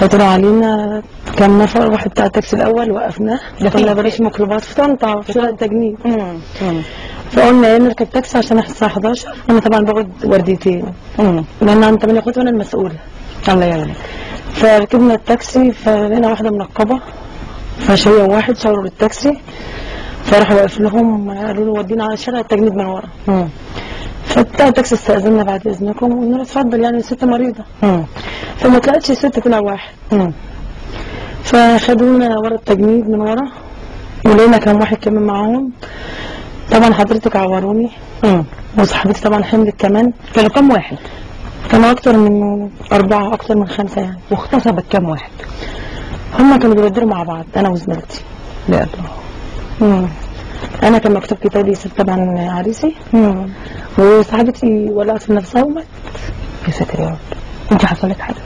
فطلع علينا كان نفر؟ واحد بتاع التاكسي الأول وقفناه؟ قلنا بلاش ميكروباص في طنطا في شارع التجنيد. فقلنا إيه نركب تاكسي عشان الساعة 11 أنا طبعا باخد ورديتين. لأن عندي 8 اخوات وأنا المسؤوله الله يعينك. فركبنا التاكسي فلقينا واحدة منقبة. فشوية واحد شاوروا للتاكسي. فراح واقف لهم قالوا له ودينا على شارع التجنيد من ورا. فبتاع التاكسي استاذنا بعد إذنكم. وقلنا له اتفضل يعني الست مريضة. فما طلعتش ست طلع واحد. مم. فخدونا ورا التجنيد من ورا ولقينا كان واحد كمان معاهم. طبعا حضرتك عوروني. وصاحبتي طبعا حملت كمان. كانوا كم واحد؟ كانوا أكتر من أربعة أكتر من خمسة يعني. واغتصبت كم واحد؟ هما كانوا بيبدلوا مع بعض أنا وزميلتي. لا الله. أنا كان مكتوب كتابي ست طبعا عريسي. وصاحبتي ولعت في نفسها ومات يا ساتر يا رب. أنت حصل لك حاجة؟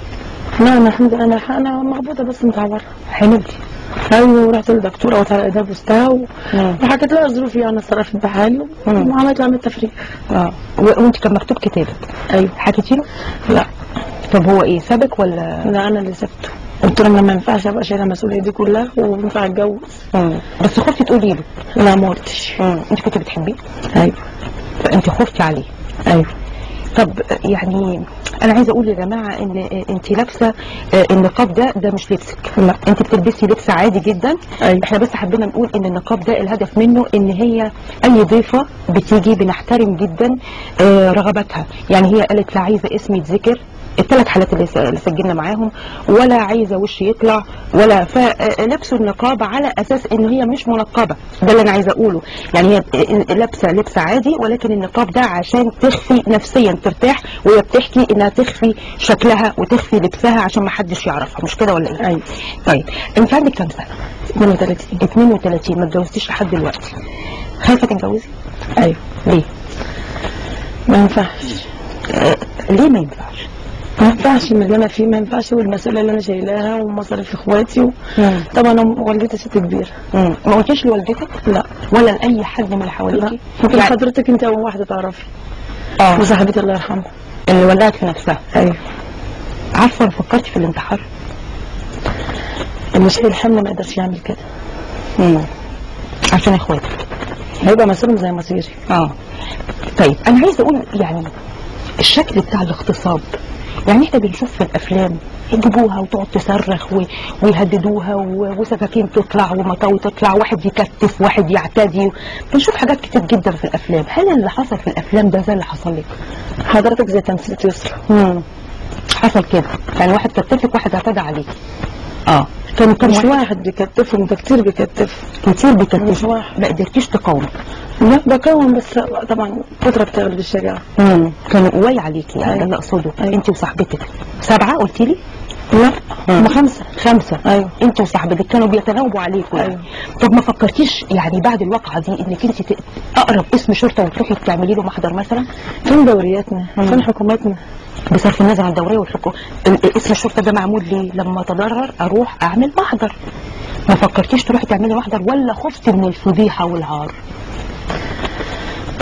لا أنا الحمد لله. أنا أنا مخبوطه بس متعوره حملتي أيوه ورحت للدكتوره وطلع ايدها بوستها مم. وحكيت لها ظروفي أنا اتصرفت بحالي مم. وعملت عملية تفريغ آه. وأنت كان مكتوب كتابك. أيوه. حكيتي له؟ لا. طب هو إيه سابك ولا؟ لا أنا اللي سبته. قلت له ما ينفعش أبقى شايلة المسؤولية دي كلها وينفع أتجوز. مم. بس خفتي تقولي له. لا ما قلتش. مم. أنت كنت بتحبيه؟ أيوه. فأنت خفتي عليه. أيوه. طب يعني أنا عايزة أقول يا جماعة إن انت لابسة آه، النقاب ده ده مش لبسك. لا. انت بتلبسي لبس عادي جدا. أيوه. إحنا بس حبينا نقول إن النقاب ده الهدف منه إن هي أي ضيفة بتيجي بنحترم جدا آه، رغباتها. يعني هي قالت لا عايزة اسمي يتذكر الثلاث حالات اللي سجلنا معاهم ولا عايزة وش يطلع ولا فلبسوا النقاب على أساس إن هي مش منقبة ده اللي أنا عايزة أقوله يعني هي لابسة لبس عادي ولكن النقاب ده عشان تخفي نفسيا ترتاح وهي بتحكي إنها تخفي شكلها وتخفي لبسها عشان ما حدش يعرفها مش كده ولا إيه؟ أيوه طيب أنت عندك كام سنة؟ 32 32 ما اتجوزتيش لحد دلوقتي خايفة تتجوزي؟ أيوه ليه؟ ما ينفعش آه ليه ما ينفعش؟ ما ينفعش من اللي أنا فيه ما ينفعش والمسؤولية اللي أنا شايلاها ومصاريف إخواتي و... طبعا والدتي ست كبيرة. ما قلتيش لوالدتك؟ لا. ولا لأي حد من اللي لا. حواليكي؟ يمكن يعني- حضرتك أنت اول واحدة تعرفي. آه. وصاحبتي الله يرحمها. اللي ولعت في نفسها. أيوه. عارفة أنا فكرت في الانتحار؟ اللي شايل الحمل ما يقدرش يعمل كده. مم. عشان إخواتك. هيبقى مسؤول زي مصيري. آه. طيب أنا عايزة أقول يعني الشكل بتاع الاغتصاب يعني إحنا بنشوف في الأفلام يجيبوها وتقعد تصرخ و... ويهددوها و... وسكاكين تطلع ومطاوي تطلع واحد يكتف واحد يعتدي بنشوف حاجات كتير جدا في الأفلام. هل اللي حصل في الأفلام ده زي اللي حصل لك؟ حضرتك زي تمثيلة يسرا حصل كده. يعني واحد كتفك واحد اعتدى عليك. آه. كم مش واحد بيكتفهم ده كتير بيكتف. كتير واحد. ما قدرتيش تقاومي لا بكون بس طبعا فترة بتغلب الشجاعة امم كانوا قواي عليكي يعني أيوة. ده اللي أقصده أيوة. أنت وصاحبتك. سبعة قلتي لي؟ لا. هم خمسة. خمسة. أيوه. أنت وصاحبتك كانوا بيتناوبوا عليكم يعني. أيوة. طب ما فكرتيش يعني بعد الواقعة دي إنك أنت أقرب اسم شرطة وتروحي تعملي له محضر مثلا؟ فين دورياتنا. فين حكوماتنا؟ بصرف النظر عن الدورية والحكومة ال- اسم الشرطة ده معمول ليه؟ لما أتضرر أروح أعمل محضر. ما فكرتيش تروحي تعملي محضر ولا خفتي من الفضيحة والعار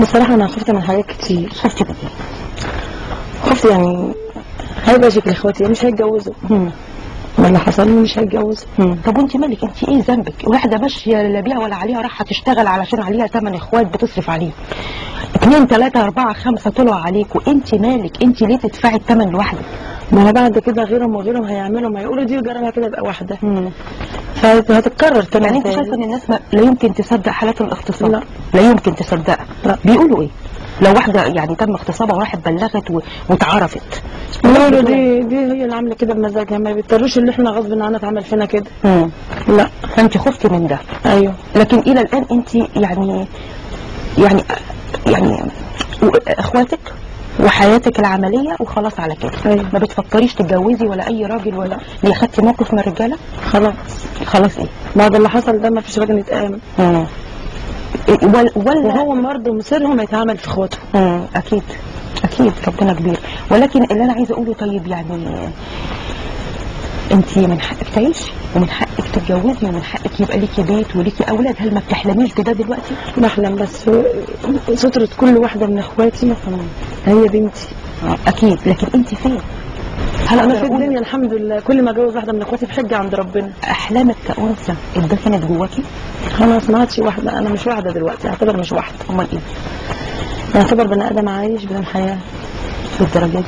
بصراحة أنا خفت من حاجات كتير. خفتي من خفت يعني هيبقى شكل إخواتي مش هيتجوزوا. مم. ما اللي حصل لي مش هيتجوزوا. مم. طب وانت مالك؟ انت إيه ذنبك؟ واحدة ماشية لا بيها ولا عليها راح تشتغل علشان عليها ثمان إخوات بتصرف عليهم اثنين ثلاثة أربعة خمسة طلعوا عليك وانت مالك؟ انت ليه تدفعي الثمن لوحدك؟ ما أنا بعد كده غيرهم وغيرهم هيعملوا ما يقولوا دي جربها كده يبقى واحدة. فهتتكرر تاني يعني انت. شايفة ان الناس ما لا يمكن تصدق حالات الاغتصاب. لا. لا يمكن تصدقها. بيقولوا إيه؟ لو واحدة يعني تم اغتصابها وراحت بلغت و... واتعرفت. يقولوا دي دي هي اللي عاملة كده بمزاجها. ما بيضطروش اللي إحنا غصب عننا اتعمل فينا كده. مم. لا. فانت خفتي من ده. أيوه. لكن إلى الآن انت يعني يعني يعني إخواتك وحياتك العملية وخلاص على كده. أيوة. ما بتفكريش تتجوزي ولا أي راجل ولا ليه خدتي موقف من الرجالة؟ خلاص. خلاص إيه؟ بعد اللي حصل ده ما فيش راجل مم. إيه، ولا وهو برضه مصيرهم يتعامل في اخواته مم. أكيد. أكيد ربنا كبير. ولكن اللي أنا عايزة أقوله طيب يعني انت من حقك تعيشي ومن حقك تتجوزي ومن حقك يبقى ليكي بيت وليكي أولاد. هل ما بتحلميش بده دلوقتي؟ بحلم بس سترة كل واحدة من إخواتي هي بنتي. آه، أكيد. لكن أنت فين؟ هل أنا في الدنيا الحمد لله. كل ما أتجوز واحدة من إخواتي بحجه عند ربنا. أحلامك كأنثى اتدفنت جواكي؟ خلاص ما عادش واحدة. أنا مش واحدة دلوقتي. أعتبر مش واحدة. أمال إيه؟ اعتبر بني آدم عايش بدون حياة. بالدرجه دي؟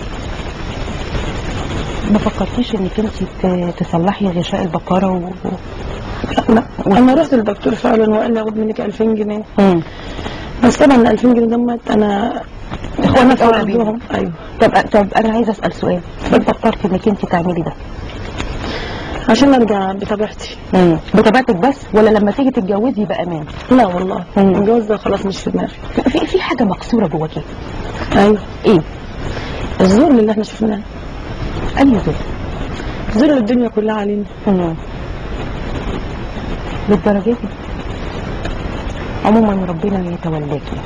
ما فكرتيش إنك أنت تصلحي غشاء البقرة و... لا أنا رحت للدكتور فعلا وقال لي أخد منك 2000 جنيه. مم. بس طبعا ال 2000 جنيه دمت. أنا أنا اولى بيهم. أيوه. طب طب أنا عايزة أسأل سؤال. ليه فكرتي إنك انت تعملي ده. عشان أرجع بطبيعتي. بطبيعتك بس ولا لما تيجي تتجوزي يبقى أمان؟ لا والله. الجواز ده خلاص مش في دماغي. في في حاجة مكسورة جواكي. أيوه. إيه؟ الظلم اللي إحنا شفناه. انهي ظلم ظلم الدنيا كلها علينا. للدرجة دي؟ عموما ربنا يتولاكي.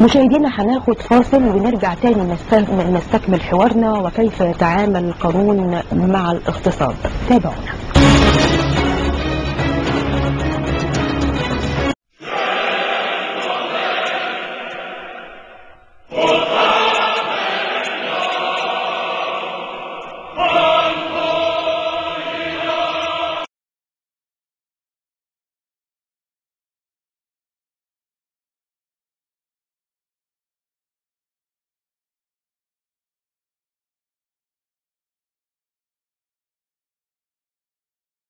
مشاهدينا هناخد فاصل ونرجع تاني نست- نستكمل حوارنا وكيف يتعامل القانون مع الاغتصاب. تابعونا.